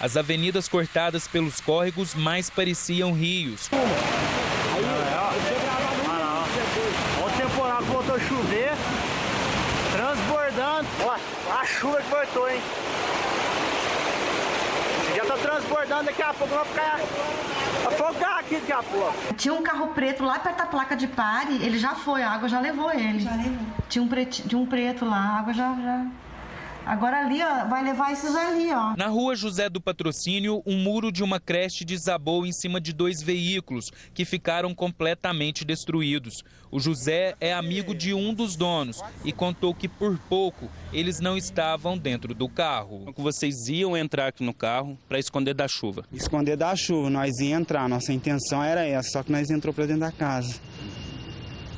As avenidas cortadas pelos córregos mais pareciam rios. Ó, o temporal que voltou a chover, transbordando. Ó, a chuva que voltou, hein? Já tá transbordando daqui a pouco, vai ficar afogar aqui daqui a pouco. Tinha um carro preto lá perto da placa de pare, ele já foi, a água já levou ele. Já levou. Tinha um, preto, tinha um preto lá, a água já, já... Agora ali, ó, vai levar esses ali, ó. Na rua José do Patrocínio, um muro de uma creche desabou em cima de dois veículos, que ficaram completamente destruídos. O José é amigo de um dos donos e contou que por pouco eles não estavam dentro do carro. Vocês iam entrar aqui no carro para esconder da chuva? Esconder da chuva, nós ia entrar, nossa intenção era essa, só que nós entrou para dentro da casa.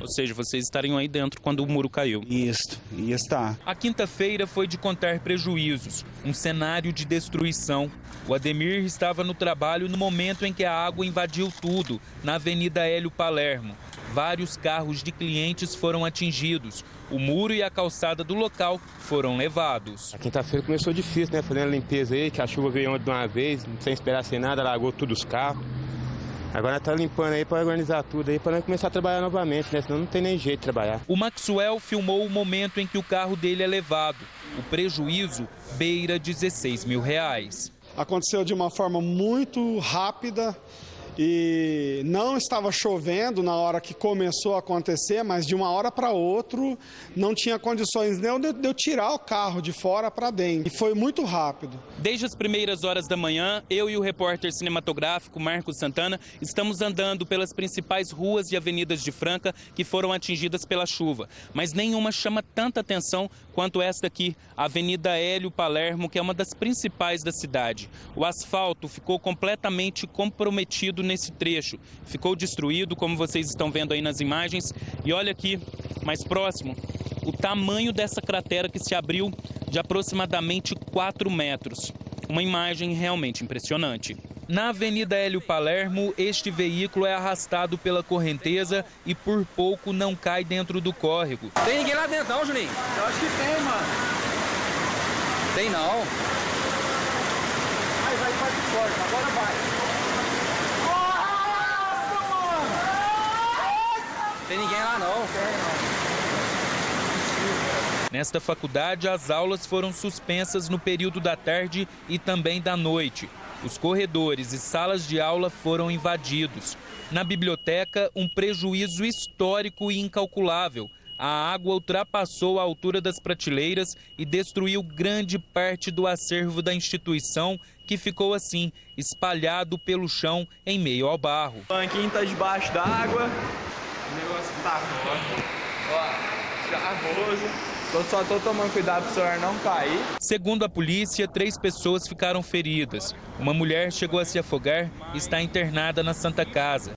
Ou seja, vocês estariam aí dentro quando o muro caiu. Isso, ia estar. A quinta-feira foi de contar prejuízos, um cenário de destruição. O Ademir estava no trabalho no momento em que a água invadiu tudo, na Avenida Hélio Palermo. Vários carros de clientes foram atingidos. O muro e a calçada do local foram levados. A quinta-feira começou difícil, né? Fazendo a limpeza aí, que a chuva veio de uma vez, sem esperar sem nada, largou todos os carros. Agora tá limpando aí para organizar tudo aí para começar a trabalhar novamente, né? Senão não tem nem jeito de trabalhar. O Maxwell filmou o momento em que o carro dele é levado. O prejuízo beira 16 mil reais. Aconteceu de uma forma muito rápida e não estava chovendo na hora que começou a acontecer, mas de uma hora para outra não tinha condições nem de, eu tirar o carro de fora para dentro. E foi muito rápido. Desde as primeiras horas da manhã, eu e o repórter cinematográfico Marcos Santana estamos andando pelas principais ruas e avenidas de Franca que foram atingidas pela chuva. Mas nenhuma chama tanta atenção quanto esta aqui, a Avenida Hélio Palermo, que é uma das principais da cidade. O asfalto ficou completamente comprometido nesse trecho. Ficou destruído, como vocês estão vendo aí nas imagens. E olha aqui, mais próximo, o tamanho dessa cratera que se abriu de aproximadamente 4 metros. Uma imagem realmente impressionante. Na Avenida Hélio Palermo, este veículo é arrastado pela correnteza e por pouco não cai dentro do córrego. Tem ninguém lá dentro não, Juninho? Eu acho que tem, mano. Tem não. Mas vai para de porta, agora vai. Nossa, mano! Tem ninguém lá não. Nesta faculdade, as aulas foram suspensas no período da tarde e também da noite. Os corredores e salas de aula foram invadidos. Na biblioteca, um prejuízo histórico e incalculável. A água ultrapassou a altura das prateleiras e destruiu grande parte do acervo da instituição, que ficou assim, espalhado pelo chão em meio ao barro. O banquinho está debaixo d'água. O tá forte. Ó, charmoso. Eu só estou tomando cuidado para o senhor não cair. Segundo a polícia, três pessoas ficaram feridas. Uma mulher chegou a se afogar e está internada na Santa Casa.